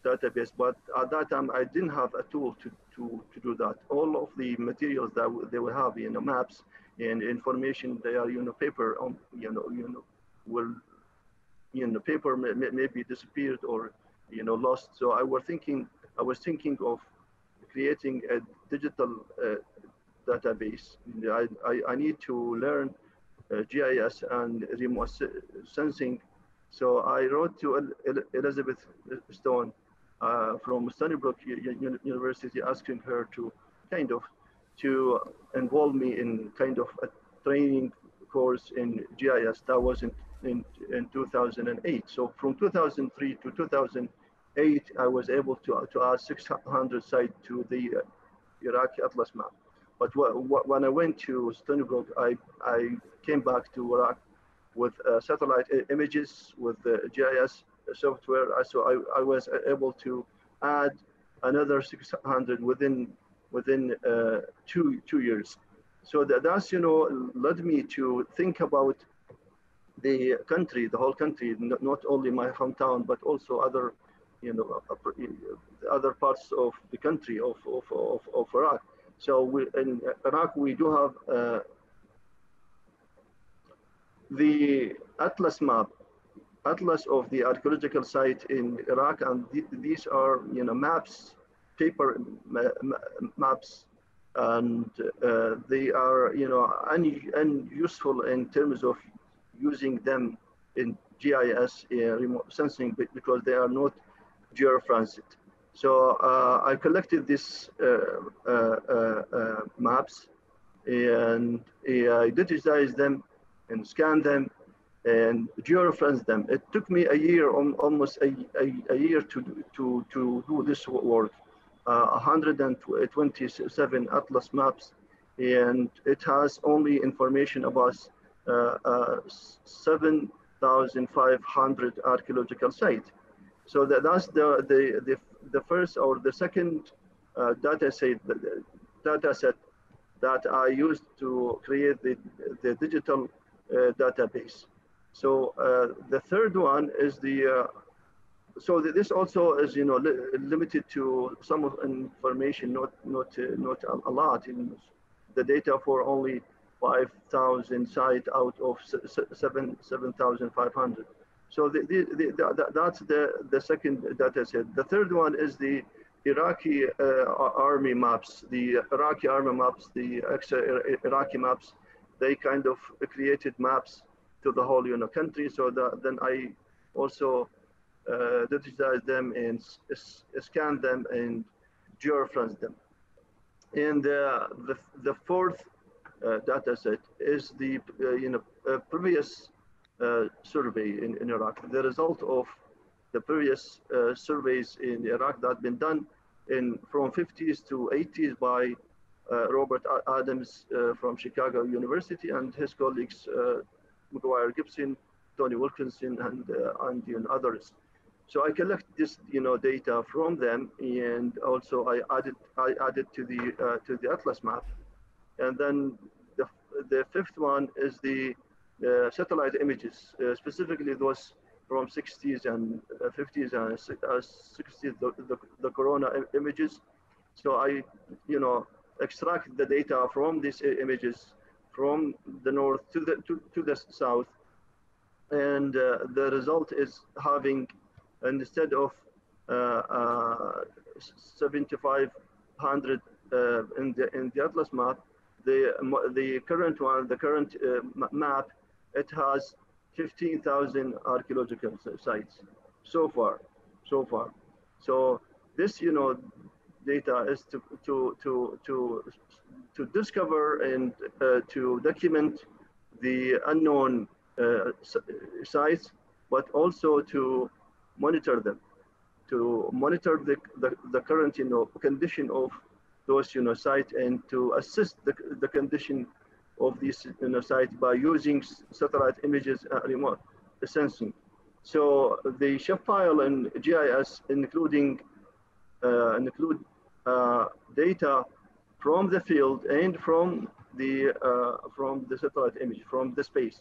database, but at that time I didn't have a tool to, to, to do that. All of the materials that they will have, you know, maps and information, they are, you know, paper on, you know, you know, will you know, paper may, may, maybe disappeared or, you know, lost. So I was thinking, I was thinking of creating a digital uh, database. I, I, I, need to learn uh, GIS and remote sensing. So I wrote to Elizabeth Stone uh, from Stony University, asking her to kind of to involve me in kind of a training course in GIS. That wasn't in, in 2008. So from 2003 to 2008, I was able to, to add 600 sites to the uh, Iraqi Atlas map. But when I went to Stony I, I came back to Iraq with uh, satellite images, with the GIS software. So I, I was able to add another 600 within within uh, two two years. So that, that's you know led me to think about the country, the whole country, not only my hometown, but also other, you know, other parts of the country of, of, of, of Iraq. So we, in Iraq, we do have uh, the Atlas map, Atlas of the archaeological site in Iraq, and th these are, you know, maps, paper ma ma maps, and uh, they are, you know, unuseful in terms of using them in GIS uh, remote sensing because they are not geofenced. So uh, I collected these uh, uh, uh, maps and I digitized them and scanned them and geofence them. It took me a year, almost a, a, a year to, to, to do this work. 127 atlas maps and it has only information about uh, uh, 7,500 archaeological sites. So that, that's the, the, the, the first or the second uh, data set, data set that I used to create the, the digital uh, database. So uh, the third one is the, uh, so this also is, you know, li limited to some information, not, not, not a, a lot in the data for only 5,000 sites out of 7, 7,500. So the, the, the, that's the, the second data set. The third one is the Iraqi uh, army maps, the Iraqi army maps, the extra Iraqi maps. They kind of created maps to the whole you know, country. So that, then I also uh, digitize them and scanned them and geofence them. And uh, the, the fourth uh, data set is the uh, you know uh, previous uh, survey in, in Iraq. The result of the previous uh, surveys in Iraq that had been done in from 50s to 80s by uh, Robert Adams from Chicago University and his colleagues McGuire Gibson, Tony Wilkinson, and and you know, others. So I collect this, you know, data from them, and also I added I added to the to the atlas map, and then the the fifth one is the uh, satellite images, uh, specifically those from 60s and 50s and 60s, the, the, the corona images. So I, you know, extract the data from these images from the north to the to, to the south and uh, the result is having instead of uh, uh, 7500 uh, in the in the atlas map the the current one the current uh, map it has 15000 archaeological sites so far so far. So this you know data is to, to, to, to, to discover and uh, to document the unknown uh, sites, but also to monitor them, to monitor the, the, the, current you know, condition of those you know, sites and to assist the, the condition of these sites by using satellite images uh, remote sensing. So the file and GIS, including uh, include uh, data from the field and from the uh, from the satellite image from the space,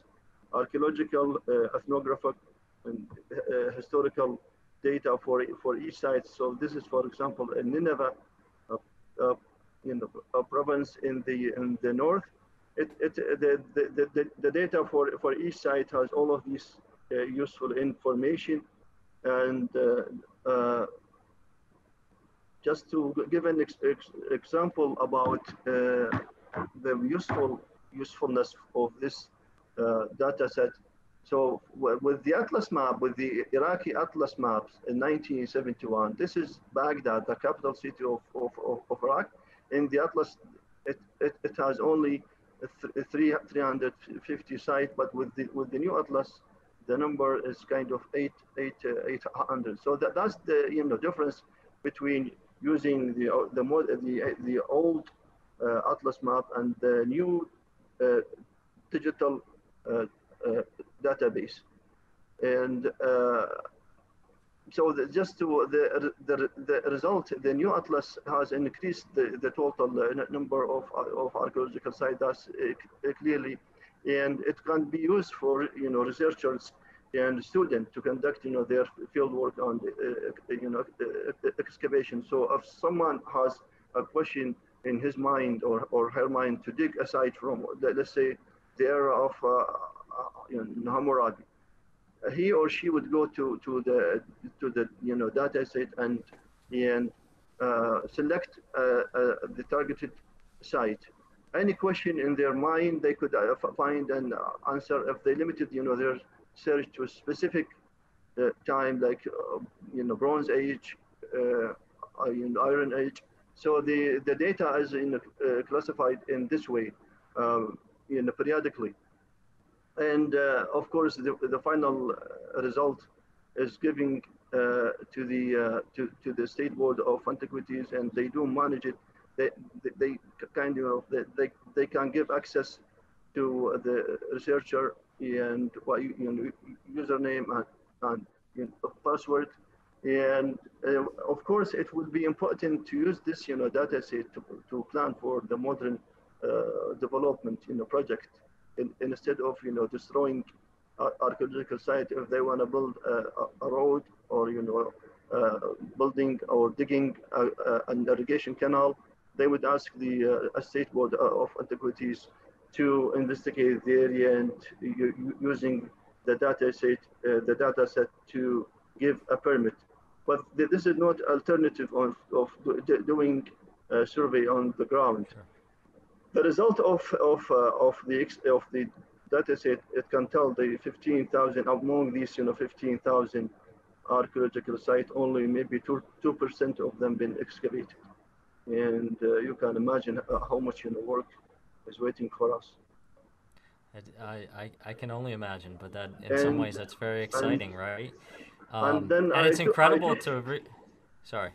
archaeological, uh, ethnographic, and uh, historical data for for each site. So this is, for example, in Nineveh, in the a province in the in the north. It, it the, the, the, the data for for each site has all of these uh, useful information and uh, just to give an ex ex example about uh, the useful usefulness of this uh, data set. So with the Atlas map, with the Iraqi Atlas maps in 1971, this is Baghdad, the capital city of, of, of, Iraq. In the Atlas, it, it, it has only three, 350 sites, but with the, with the new Atlas, the number is kind of eight, eight, uh, 800. So that, that's the you know difference between using the the the, the old uh, atlas map and the new uh, digital uh, database and so the, just to the, the the result, the new atlas has increased the, the total number of of archaeological sites. Uh, clearly, and it can be used for you know researchers and students to conduct, you know, their field work on, uh, you know, uh, excavation. So if someone has a question in his mind or, or her mind to dig aside from, let's say, the era of uh, uh know, Hammurabi, he or she would go to, to the to the you know data set and and uh, select uh, uh, the targeted site. Any question in their mind, they could find an answer if they limited you know their search to a specific uh, time, like uh, you know Bronze Age, uh, in Iron Age. So the the data is in, uh, classified in this way, um, know, periodically. And uh, of course, the, the final result is giving uh, to the to, to the State Board of Antiquities, and they do manage it. They, they, they kind of they, they can give access to the researcher and what you, you know, username and, and you know, password. And uh, of course, it would be important to use this, you know, data set to, to plan for the modern uh, development, you know, project in, instead of, you know, destroying archaeological site if they want to build a, a, road or, you know, uh, building or digging a, a, an irrigation canal, they would ask the uh, State Board of Antiquities to investigate the area and using the data set, uh, the data set to give a permit. But this is not alternative of, of doing a survey on the ground. Sure. The result of of uh, of the of the data set, it can tell the 15,000 among these, you know, 15,000 archaeological sites, only maybe two two percent of them been excavated, and uh, you can imagine uh, how much you know work is waiting for us. I, I, I can only imagine, but that in and, some ways that's very exciting, and, right? Um, and then and it's incredible to. Re- Sorry.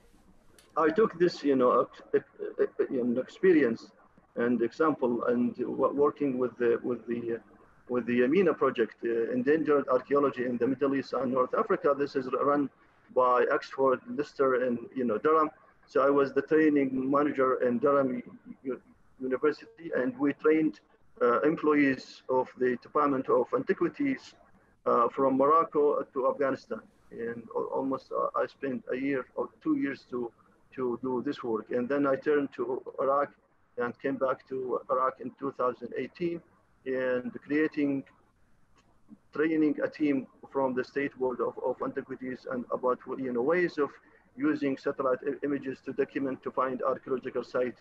I took this, you know, an experience and example, and working with the with the with the EAMENA project, uh, endangered archaeology in the Middle East and North Africa. This is run by Oxford, Leicester, and you know Durham. So I was the training manager in Durham University, and we trained uh, employees of the Department of Antiquities uh, from Morocco to Afghanistan. And almost uh, I spent a year or two years to to do this work. And then I turned to Iraq and came back to Iraq in 2018 and creating training a team from the State Board of, of Antiquities and about you know ways of using satellite images to document to find archaeological site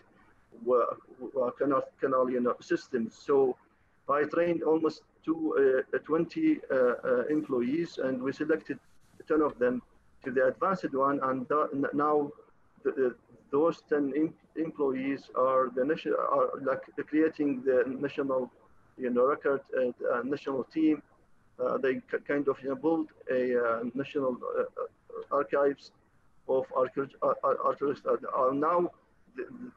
uh, canal, canal you know, systems. So I trained almost two, uh, 20 uh, uh, employees and we selected 10 of them to the advanced one. And now the, those 10 em employees are the national, are like creating the national, you know, record and uh, national team. Uh, they kind of you know, build a national archives of archaeologists. are now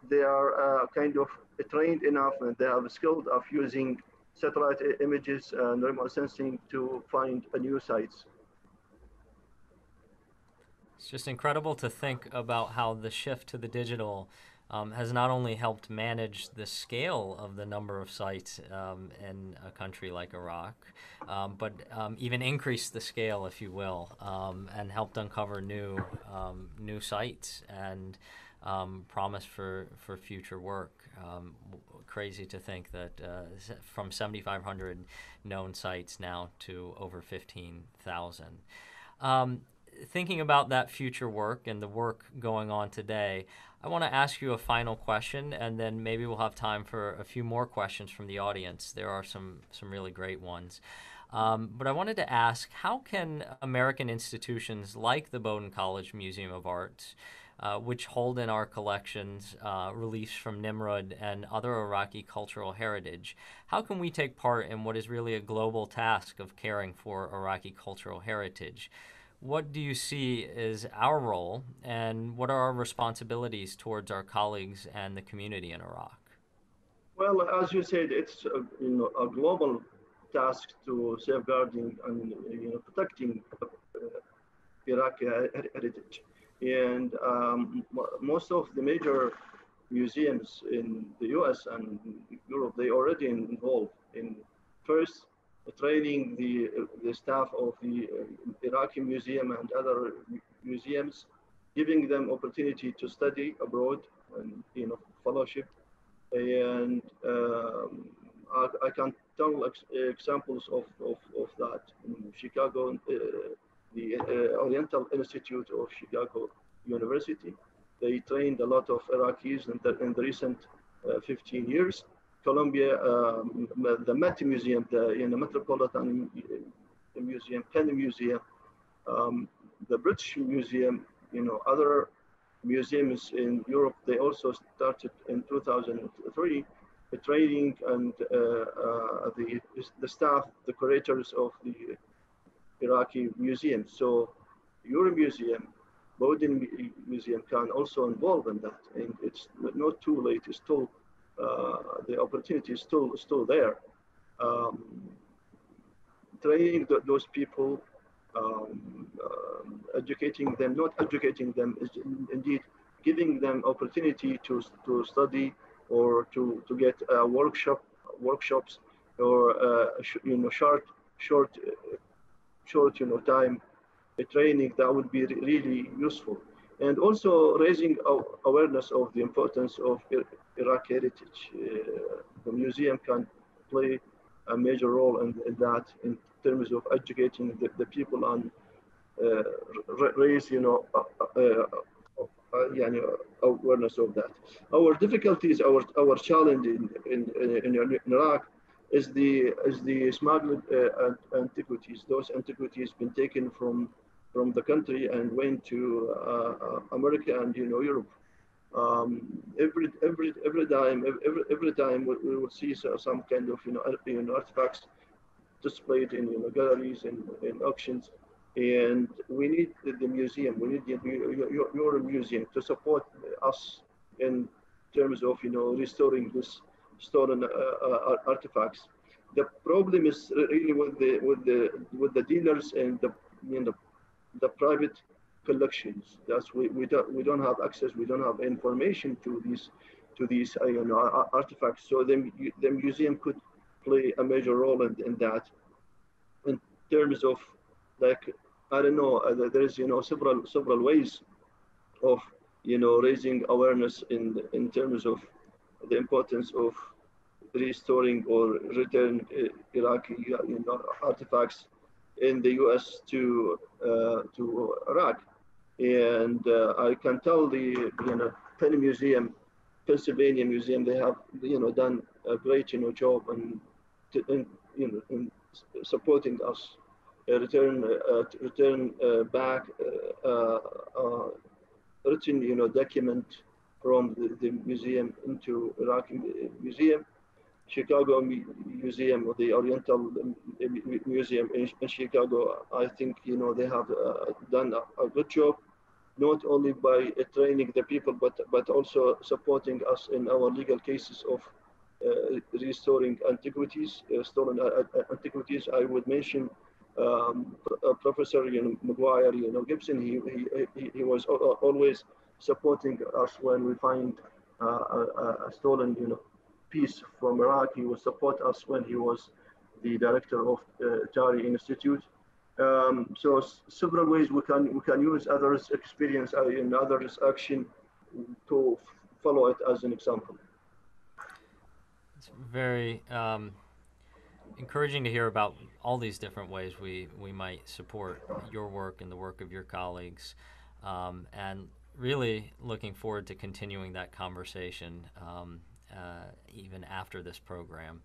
they are uh, kind of trained enough and they are skilled of using satellite images and remote sensing to find new sites. It's just incredible to think about how the shift to the digital um, has not only helped manage the scale of the number of sites um, in a country like Iraq, um, but um, even increased the scale, if you will, um, and helped uncover new um, new sites and promise for, for future work. Crazy to think that uh, from 7,500 known sites now to over 15,000. Um, thinking about that future work and the work going on today, I want to ask you a final question, and then maybe we'll have time for a few more questions from the audience. There are some some really great ones. Um, but I wanted to ask, how can American institutions like the Bowdoin College Museum of Arts uh, which hold in our collections uh, reliefs from Nimrud and other Iraqi cultural heritage. How can we take part in what is really a global task of caring for Iraqi cultural heritage? What do you see as our role, and what are our responsibilities towards our colleagues and the community in Iraq? Well, as you said, it's a, you know, a global task to safeguarding and you know, protecting uh, Iraqi heritage. And um, most of the major museums in the US and Europe, they already involved in first training the, the staff of the uh, Iraqi museum and other museums, giving them opportunity to study abroad and you know fellowship. And um, I, I, can tell ex examples of, of, of that in Chicago. Uh, the uh, Oriental Institute of Chicago University. They trained a lot of Iraqis in the, in the recent uh, 15 years. Columbia, um, the Met Museum, the you know, Metropolitan Museum, Penn Museum, um, the British Museum, you know, other museums in Europe, they also started in 2003 the training and uh, uh, the, the staff, the curators of the Iraqi museum. So your museum, Bowdoin Museum can also involve in that. And it's not too late, it's still, uh, the opportunity is still, still there. Um, training th those people, um, uh, educating them, not educating them, is indeed giving them opportunity to, to study or to, to get workshop, workshops or uh, you know short short short you know time training that would be really useful and also raising awareness of the importance of Iraq heritage. Uh, the museum can play a major role in, that in terms of educating the, the people and uh, raise, you know, uh awareness of that. Our difficulties, our our challenge in, in, in, in Iraq is the is the smuggled uh, antiquities. Those antiquities been taken from from the country and went to uh, uh, America and you know Europe. um, every every every time every every time we, we see some kind of you know, you know artifacts displayed in you know galleries and in auctions. And we need the, the museum. We need the, your, your museum to support us in terms of you know restoring this stolen uh, uh, artifacts. The problem is really with the with the with the dealers and the you know the private collections. That's we, we don't we don't have access. We don't have information to these to these you know artifacts. So the the museum could play a major role in, in that. In terms of like I don't know, uh, there's you know several several ways of you know raising awareness in in terms of the importance of restoring or return uh, Iraqi you know, artifacts in the U.S. to uh, to Iraq. And uh, I can tell the you know Penn Museum, Pennsylvania Museum, they have you know done a great you know job and in, you know in supporting us uh, return uh, return uh, back uh, written you know document from the, the museum into Iraqi museum. Chicago Museum or the Oriental Museum in, in, Chicago, I think you know they have uh, done a, a, good job not only by uh, training the people, but, but also supporting us in our legal cases of uh, restoring antiquities, uh, stolen antiquities. I would mention um, Professor you know, McGuire, you know, Gibson, he, he, he was always supporting us when we find uh, a, a, stolen you know, piece from Iraq. He would support us when he was the director of uh, TARII Institute. Um, so several ways we can we can use others' experience and others' action to follow it as an example. It's very um, encouraging to hear about all these different ways we we might support your work and the work of your colleagues, um, and really looking forward to continuing that conversation um, uh, even after this program.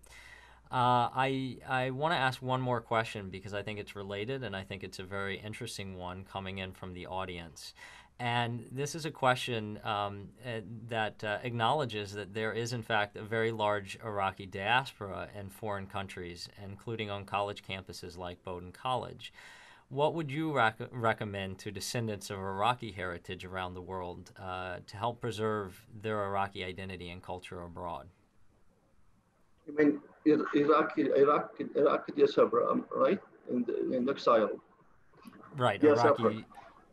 Uh, I I want to ask one more question because I think it's related and I think it's a very interesting one coming in from the audience. And this is a question um, uh, that uh, acknowledges that there is, in fact, a very large Iraqi diaspora in foreign countries, including on college campuses like Bowdoin College. What would you rec- recommend to descendants of Iraqi heritage around the world uh, to help preserve their Iraqi identity and culture abroad? You mean Iraqi, Iraq, Iraq diaspora, right? In, the, in exile. Right, Iraqi.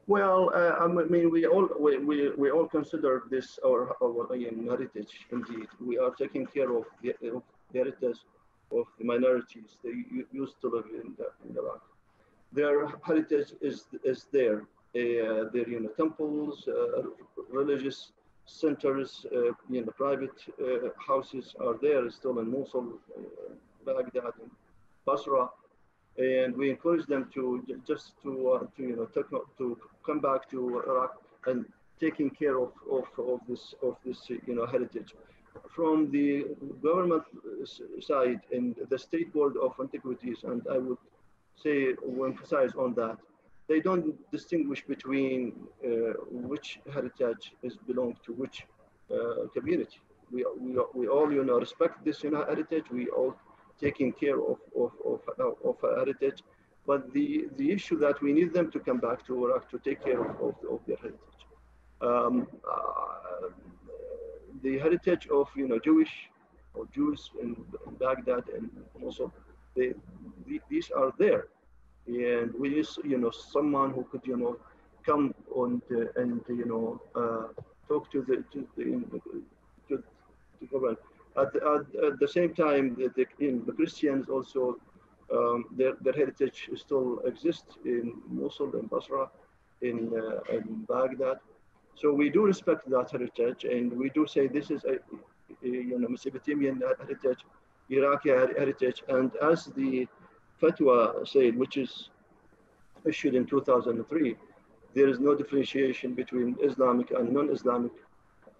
Well, uh, I mean, we all we, we, we all consider this our our heritage. Indeed, we are taking care of the, of the heritage of the minorities. They used to live in, the, in Iraq. Their heritage is is there. Uh, their you know temples, uh, religious centers, uh, you know, private uh, houses are there still in Mosul, uh, Baghdad, and Basra, and we encourage them to just to to you know to, to come back to Iraq and taking care of, of, of this of this you know heritage. From the government side and the State Board of Antiquities, and I would say emphasize on that they don't distinguish between uh, which heritage is belong to which uh, community. We, we, we all, you know, respect this, you know, heritage. We all taking care of, of, of, of heritage. But the, the issue that we need them to come back to Iraq to take care of, of, of their heritage. Um, uh, the heritage of, you know, Jewish or Jews in, in Baghdad and also they, the, these are there and we use you know someone who could you know come and uh, and you know uh, talk to the to the to, to government. At, at, at the same time, the, the, in the Christians also um, their, their heritage still exists in Mosul and Basra, in, uh, in Baghdad. So we do respect that heritage, and we do say this is a, a you know Mesopotamian heritage, Iraqi heritage, and as the fatwa said, which is issued in 2003, there is no differentiation between Islamic and non-Islamic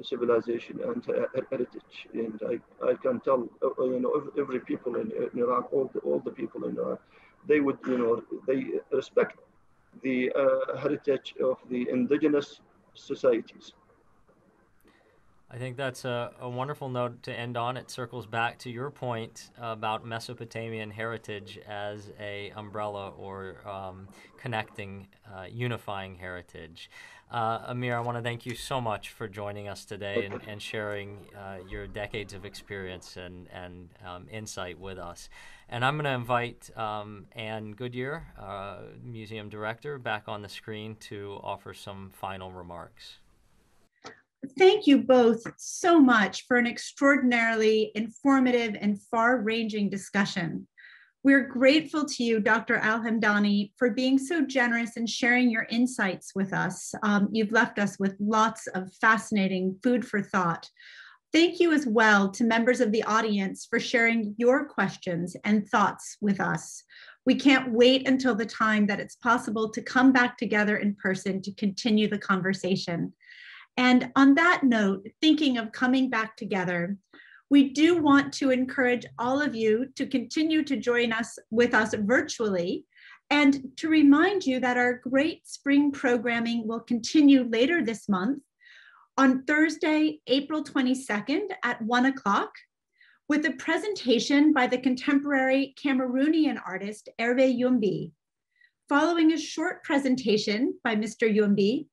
civilization and heritage. And I, I can tell, uh, you know, every people in, Iraq, all the, all the people in Iraq, they would, you know, they respect the uh, heritage of the indigenous societies. I think that's a, a, wonderful note to end on. It circles back to your point about Mesopotamian heritage as a umbrella or um, connecting, uh, unifying heritage. Uh, Amir, I want to thank you so much for joining us today and, and sharing uh, your decades of experience and, and um, insight with us. And I'm going to invite um, Anne Goodyear, uh, museum director, back on the screen to offer some final remarks. Thank you both so much for an extraordinarily informative and far ranging discussion. We're grateful to you, Dr. Al-Hamdani, for being so generous and sharing your insights with us. Um, you've left us with lots of fascinating food for thought. Thank you as well to members of the audience for sharing your questions and thoughts with us. We can't wait until the time that it's possible to come back together in person to continue the conversation. And on that note, thinking of coming back together, we do want to encourage all of you to continue to join us with us virtually and to remind you that our great spring programming will continue later this month on Thursday, April 22nd at one o'clock with a presentation by the contemporary Cameroonian artist Hervé Youmbi. Following a short presentation by Mr. Youmbi,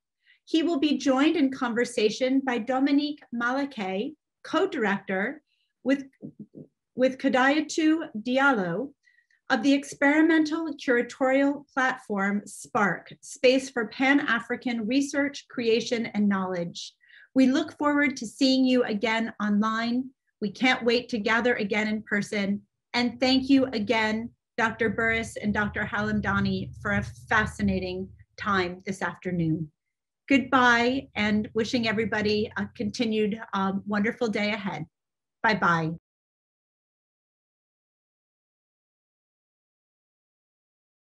he will be joined in conversation by Dominique Malaquais, co-director with, with Kadiatou Diallo of the experimental curatorial platform SPARCK, Space for Pan-African Research, Creation, and Knowledge. We look forward to seeing you again online. We can't wait to gather again in person. And thank you again, Dr. Burrus and Dr. Al-Hamdani for a fascinating time this afternoon goodbye and wishing everybody a continued um, wonderful day ahead. Bye bye.